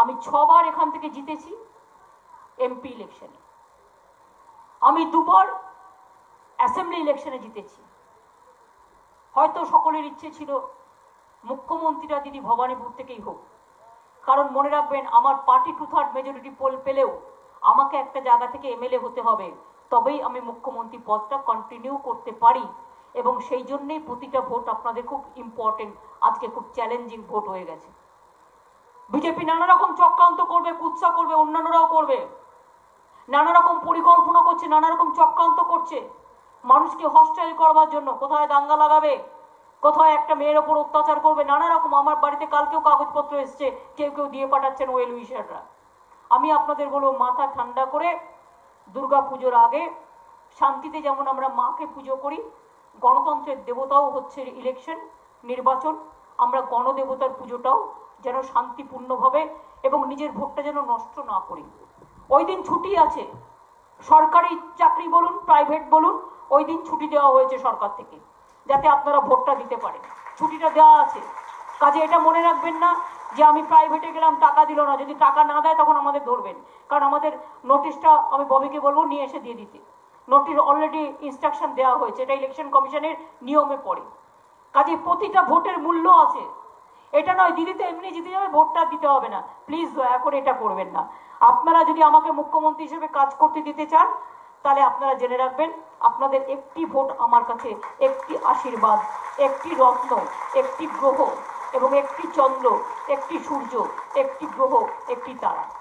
আমি ছবার এখান থেকে জিতেছি এমপি ইলেকশনে আমি দুবার অ্যাসেম্বলি ইলেকশনে জিতেছি। হয়তো সকলের ইচ্ছে ছিল মুখ্যমন্ত্রীরা যদি ভবানীপুর থেকেই হোক। কারণ মনে রাখবেন, আমার party two third majority poll পেলেও আমাকে একটা জায়গা থেকে এমএলএ হতে হবে। তবেই আমি মুখ্যমন্ত্রী পদটা কন্টিনিউ করতে পারি এবং সেই জন্যেই প্রতিটা ভোট আপনাদের খুব ইম্পর্টেন্ট আজকে খুব চ্যালেঞ্জিং ভোট হয়ে গেছে। বিজেপি নানা রকম চক্রান্ত করবে, কুৎসা করবে, অন্যান্যরাও করবে। নানা রকম পরিকল্পনা করছে নানা রকম চক্রান্ত করছে। মানুষকে হস্টাইল করবার জন্য কোথায় দাঙ্গা লাগাবে? কোথায় একটা মেয়ের ওপর অত্যাচার করবে? নানা রকম আমার বাড়িতে কালকেও কাগজপত্র এসছে, কেউ কেউ দিয়ে পাঠাচ্ছেন ওয়েল উইশাররা। আমি আপনাদের বলব, মাথা ঠান্ডা করে দুর্গা পুজোর আগে শান্তিতে যেমন আমরা মাকে পুজো করি, গণতন্ত্রের দেবতাও হচ্ছে ইলেকশন নির্বাচন। আমরা গণদেবতার পুজোটাও যেন শান্তিপূর্ণভাবে এবং নিজের ভোটটা যেন নষ্ট না করি। ওই দিন ছুটি আছে। সরকারি চাকরি বলুন প্রাইভেট বলুন, ওই দিন ছুটি দেওয়া হয়েছে সরকার থেকে, যাতে আপনারা ভোটটা দিতে পারেন। ছুটিটা দেওয়া আছে। কাজে এটা মনে রাখবেন না যে আমি প্রাইভেটে গেলাম, টাকা দিল না। যদি টাকা না দেয় তখন আমাদের ধরবেন। কারণ আমাদের নোটিশটা আমি ববিকে বলব, নিয়ে এসে দিয়ে দিতে। নোটিশ অলরেডি ইনস্ট্রাকশন দেওয়া হয়েছে। এটা ইলেকশন কমিশনের নিয়মে পড়ে। কাজে প্রতিটা ভোটের মূল্য আছে। এটা নয়, দিদি তো এমনি জিতে যাবে, ভোটটা দিতে হবে না। প্লিজ দয়া করে এটা করবেন না। আপনারা যদি আমাকে মুখ্যমন্ত্রী হিসেবে কাজ করতে দিতে চান, তাহলে আপনারা জেনে রাখবেন, আপনাদের একটি ভোট আমার কাছে একটি আশীর্বাদ, একটি রত্ন, একটি গ্রহ এবং একটি চন্দ্র, একটি সূর্য, একটি গ্রহ, একটি তারা।